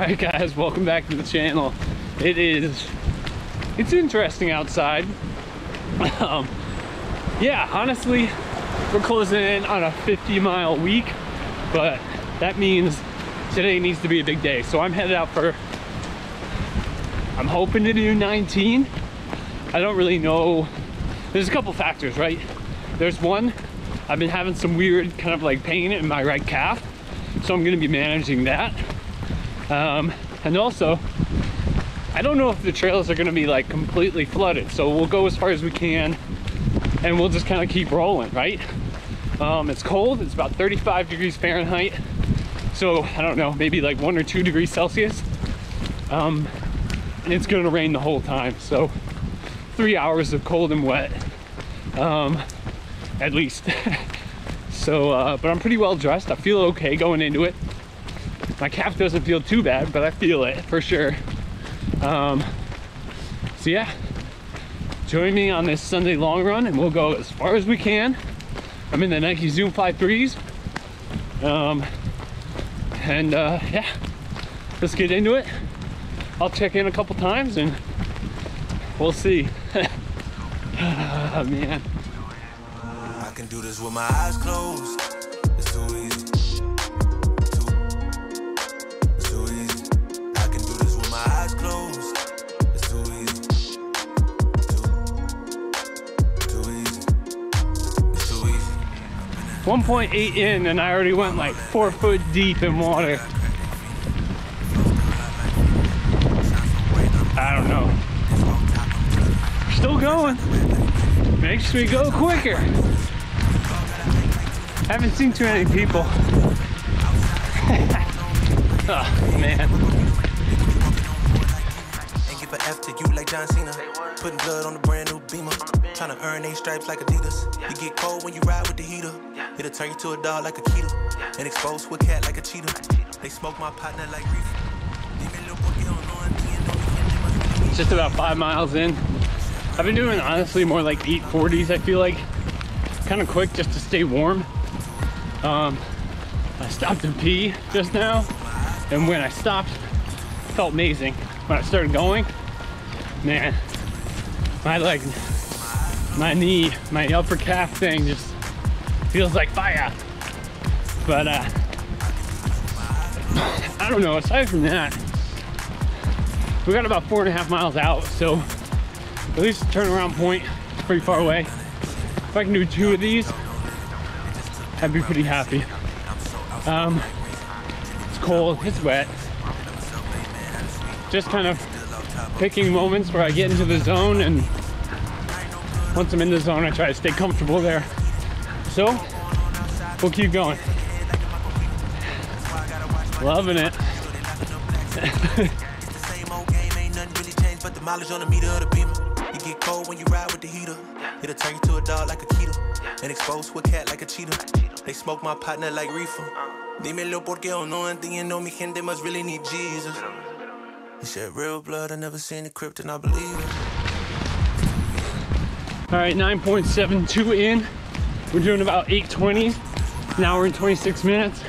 Alright guys, welcome back to the channel. It is, it's interesting outside. Um, yeah, honestly, we're closing in on a 50 mile week, but that means today needs to be a big day. So I'm headed out for, I'm hoping to do 19. I don't really know. There's a couple factors, right? There's one, I've been having some weird kind of like pain in my right calf. So I'm gonna be managing that. Um, and also, I don't know if the trails are gonna be like completely flooded. So we'll go as far as we can and we'll just kind of keep rolling, right? Um, it's cold, it's about 35 degrees Fahrenheit. So I don't know, maybe like one or two degrees Celsius. Um, and it's gonna rain the whole time. So three hours of cold and wet, um, at least. so, uh, but I'm pretty well dressed. I feel okay going into it. My calf doesn't feel too bad, but I feel it for sure. Um, so yeah, join me on this Sunday long run and we'll go as far as we can. I'm in the Nike Zoom Fly 3s. Um, and uh, yeah, let's get into it. I'll check in a couple times and we'll see. oh, man. I can do this with my eyes closed. 1.8 in and I already went like four foot deep in water. I don't know. Still going. Makes me go quicker. Haven't seen too many people. oh man. Give a F to you like John Cena. Putting blood on the brand new beamer. Trying to earn eight stripes like Adidas. You get cold when you ride with the heater. It'll turn you to a dog like a keto. And expose to a cat like a cheetah. They smoke my partner like It's just about five miles in. I've been doing honestly more like 840s, I feel like. Kind of quick just to stay warm. Um, I stopped to pee just now, and when I stopped, felt amazing. When I started going, man, my like, my knee, my upper calf thing just feels like fire. But uh, I don't know, aside from that, we got about four and a half miles out, so at least the turnaround point is pretty far away. If I can do two of these, I'd be pretty happy. Um, it's cold, it's wet. Just kind of picking moments where I get into the zone and once I'm in the zone, I try to stay comfortable there. So, we'll keep going. Loving it. It's the same old game, ain't nothing really changed but the mileage on the meter of the beamer. You get cold when you ride with the heater. It'll turn you to a dog like a keto. And expose to a cat like a cheetah. They smoke my partner like reefer. Dímelo porque yo no entiendo mi gente must really need Jesus. He said real blood, I never seen the crypt and I believe it. All right, 9.72 in. We're doing about 820s. Now we're in 26 minutes.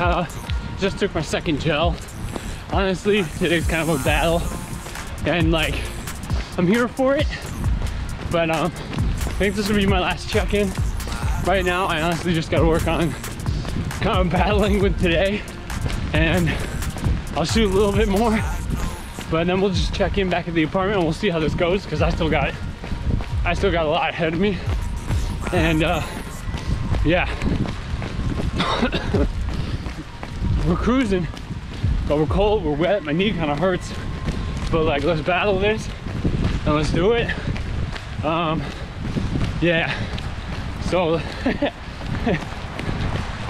Uh, just took my second gel. Honestly, today's kind of a battle. And like, I'm here for it. But um, I think this will be my last check-in. Right now, I honestly just gotta work on kind of battling with today. And I'll shoot a little bit more. But then we'll just check in back at the apartment and we'll see how this goes because I still got I still got a lot ahead of me. And uh yeah. we're cruising, but we're cold, we're wet, my knee kind of hurts. But like let's battle this and let's do it. Um yeah. So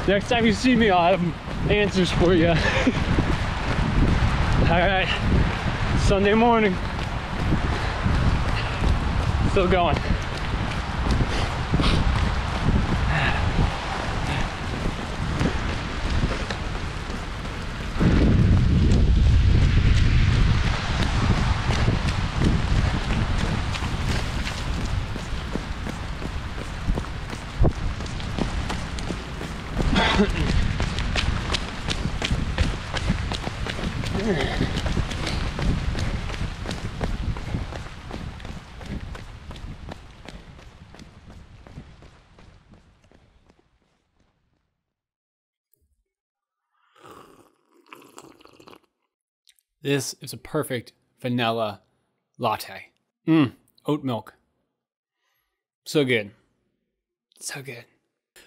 next time you see me I'll have answers for you. All right. Sunday morning. Still going. This is a perfect vanilla latte. Mmm, oat milk. So good. So good.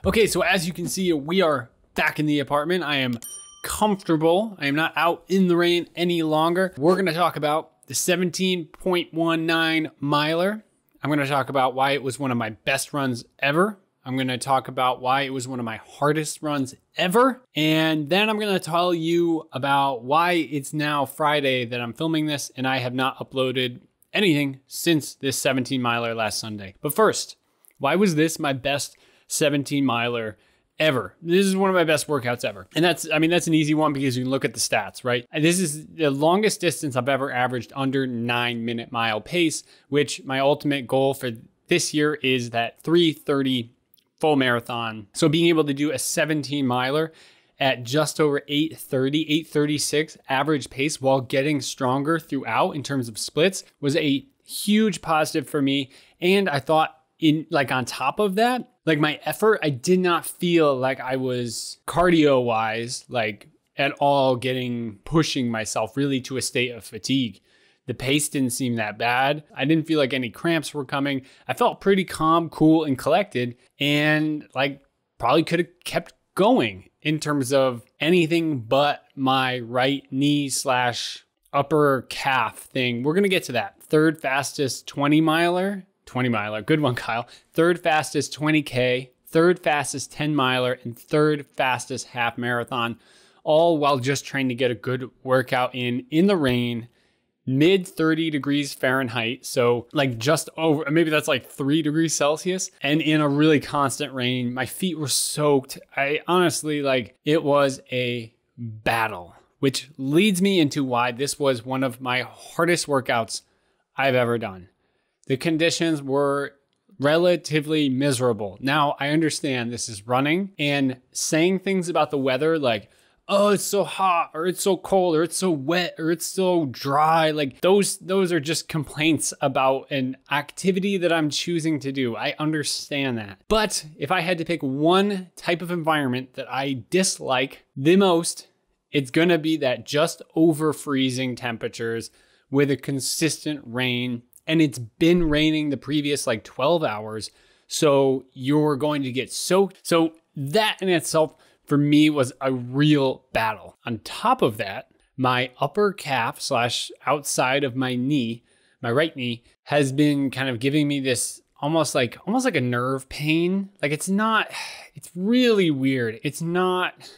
Okay, so as you can see, we are back in the apartment. I am comfortable. I am not out in the rain any longer. We're gonna talk about the 17.19 miler. I'm gonna talk about why it was one of my best runs ever. I'm going to talk about why it was one of my hardest runs ever. And then I'm going to tell you about why it's now Friday that I'm filming this and I have not uploaded anything since this 17 miler last Sunday. But first, why was this my best 17 miler ever. This is one of my best workouts ever. And that's, I mean, that's an easy one because you can look at the stats, right? This is the longest distance I've ever averaged under nine minute mile pace, which my ultimate goal for this year is that 330 full marathon. So being able to do a 17 miler at just over 830, 836 average pace while getting stronger throughout in terms of splits was a huge positive for me. And I thought in like on top of that, like my effort, I did not feel like I was cardio wise, like at all getting pushing myself really to a state of fatigue. The pace didn't seem that bad. I didn't feel like any cramps were coming. I felt pretty calm, cool, and collected, and like probably could have kept going in terms of anything but my right knee slash upper calf thing. We're gonna get to that. Third fastest 20 miler 20 miler. Good one, Kyle. Third fastest 20K, third fastest 10 miler, and third fastest half marathon, all while just trying to get a good workout in in the rain, mid 30 degrees Fahrenheit. So, like just over, maybe that's like three degrees Celsius, and in a really constant rain. My feet were soaked. I honestly, like, it was a battle, which leads me into why this was one of my hardest workouts I've ever done the conditions were relatively miserable. Now, I understand this is running and saying things about the weather like, oh, it's so hot or it's so cold or it's so wet or it's so dry. Like those those are just complaints about an activity that I'm choosing to do. I understand that. But if I had to pick one type of environment that I dislike the most, it's going to be that just over freezing temperatures with a consistent rain and it's been raining the previous like 12 hours. So you're going to get soaked. So that in itself for me was a real battle. On top of that, my upper calf slash outside of my knee, my right knee, has been kind of giving me this almost like almost like a nerve pain. Like it's not, it's really weird. It's not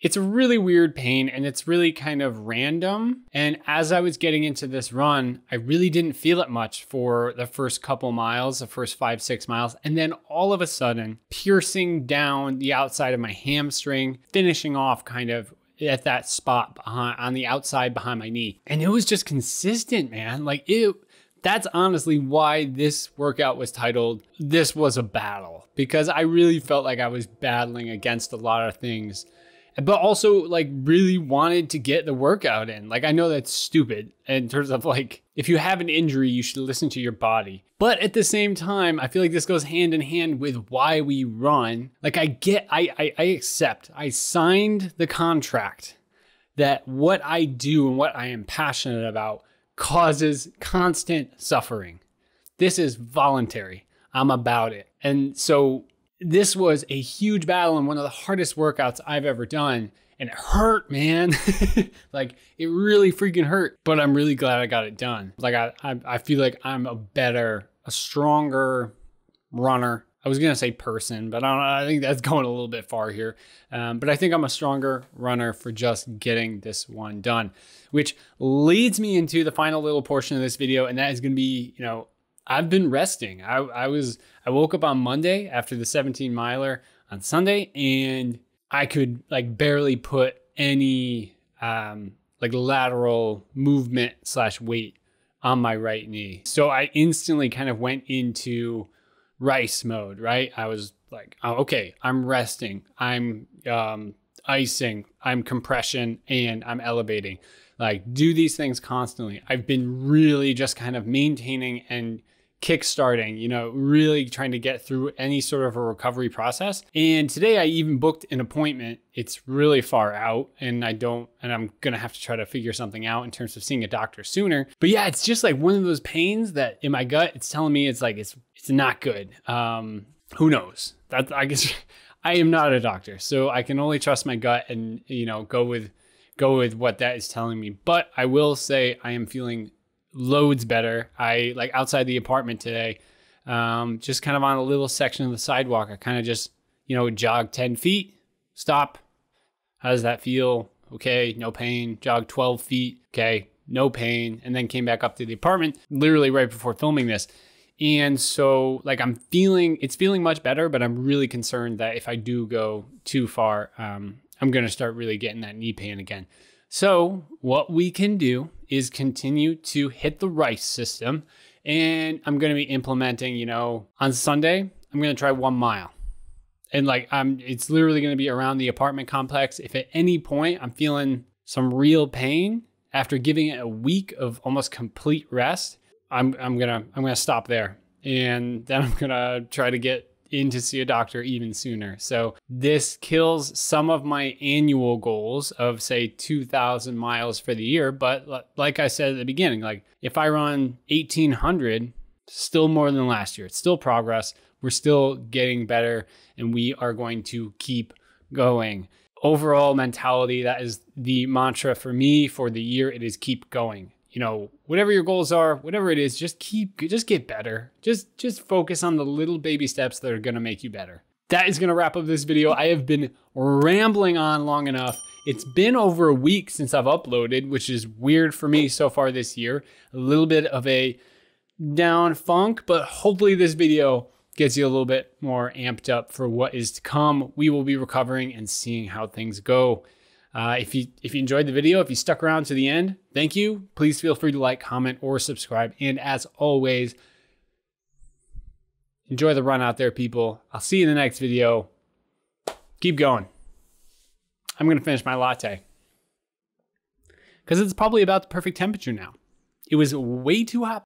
it's a really weird pain and it's really kind of random. And as I was getting into this run, I really didn't feel it much for the first couple miles, the first five, six miles. And then all of a sudden, piercing down the outside of my hamstring, finishing off kind of at that spot behind, on the outside behind my knee. And it was just consistent, man. Like it, that's honestly why this workout was titled This Was a Battle, because I really felt like I was battling against a lot of things but also like really wanted to get the workout in. Like I know that's stupid in terms of like if you have an injury, you should listen to your body. But at the same time, I feel like this goes hand in hand with why we run. Like I get, I I, I accept. I signed the contract that what I do and what I am passionate about causes constant suffering. This is voluntary. I'm about it. And so this was a huge battle and one of the hardest workouts I've ever done. And it hurt, man. like it really freaking hurt. But I'm really glad I got it done. Like I, I, I feel like I'm a better, a stronger runner. I was gonna say person, but I, I think that's going a little bit far here. Um, but I think I'm a stronger runner for just getting this one done, which leads me into the final little portion of this video, and that is gonna be, you know, I've been resting. I, I was I woke up on Monday after the 17 miler on Sunday, and I could like barely put any um, like lateral movement slash weight on my right knee. So I instantly kind of went into rice mode. Right, I was like, oh, okay, I'm resting. I'm um, icing. I'm compression, and I'm elevating. Like do these things constantly. I've been really just kind of maintaining and kickstarting, you know, really trying to get through any sort of a recovery process. And today I even booked an appointment. It's really far out and I don't, and I'm going to have to try to figure something out in terms of seeing a doctor sooner. But yeah, it's just like one of those pains that in my gut, it's telling me it's like, it's, it's not good. Um, who knows? That I guess I am not a doctor, so I can only trust my gut and, you know, go with, go with what that is telling me. But I will say I am feeling loads better. I like outside the apartment today, um, just kind of on a little section of the sidewalk. I kind of just, you know, jog 10 feet, stop. How does that feel? Okay, no pain. Jog 12 feet. Okay, no pain. And then came back up to the apartment literally right before filming this. And so, like, I'm feeling it's feeling much better, but I'm really concerned that if I do go too far, um, I'm going to start really getting that knee pain again. So, what we can do is continue to hit the rice system. And I'm going to be implementing, you know, on Sunday, I'm going to try one mile. And like, I'm, it's literally going to be around the apartment complex. If at any point I'm feeling some real pain after giving it a week of almost complete rest, I'm, I'm going to, I'm going to stop there. And then I'm going to try to get in to see a doctor even sooner. So this kills some of my annual goals of say 2000 miles for the year, but like I said at the beginning, like if I run 1800, still more than last year. It's still progress. We're still getting better and we are going to keep going. Overall mentality, that is the mantra for me for the year. It is keep going you know, whatever your goals are, whatever it is, just keep just get better. Just just focus on the little baby steps that are going to make you better. That is going to wrap up this video. I have been rambling on long enough. It's been over a week since I've uploaded, which is weird for me so far this year. A little bit of a down funk, but hopefully this video gets you a little bit more amped up for what is to come. We will be recovering and seeing how things go. Uh, if you if you enjoyed the video, if you stuck around to the end, thank you. Please feel free to like, comment, or subscribe. And as always, enjoy the run out there, people. I'll see you in the next video. Keep going. I'm gonna finish my latte because it's probably about the perfect temperature now. It was way too hot